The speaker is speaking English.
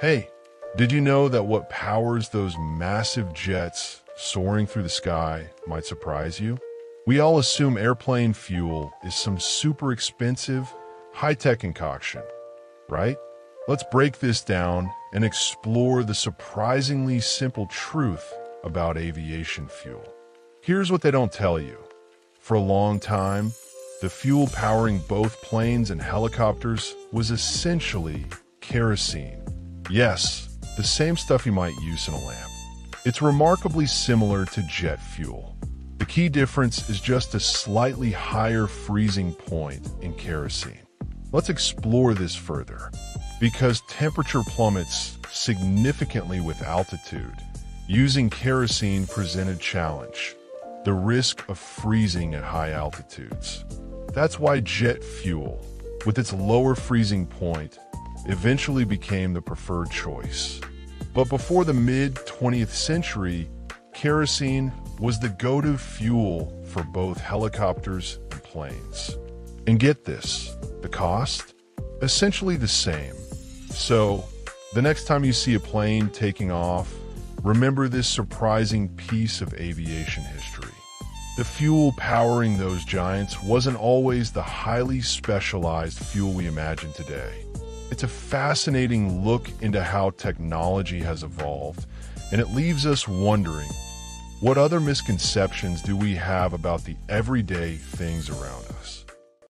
Hey, did you know that what powers those massive jets soaring through the sky might surprise you? We all assume airplane fuel is some super expensive, high-tech concoction, right? Let's break this down and explore the surprisingly simple truth about aviation fuel. Here's what they don't tell you. For a long time, the fuel powering both planes and helicopters was essentially kerosene. Yes, the same stuff you might use in a lamp. It's remarkably similar to jet fuel. The key difference is just a slightly higher freezing point in kerosene. Let's explore this further. Because temperature plummets significantly with altitude, using kerosene presented a challenge, the risk of freezing at high altitudes. That's why jet fuel, with its lower freezing point, eventually became the preferred choice. But before the mid 20th century, kerosene was the go to fuel for both helicopters and planes. And get this the cost? Essentially the same. So, the next time you see a plane taking off, remember this surprising piece of aviation history. The fuel powering those giants wasn't always the highly specialized fuel we imagine today. It's a fascinating look into how technology has evolved, and it leaves us wondering what other misconceptions do we have about the everyday things around us?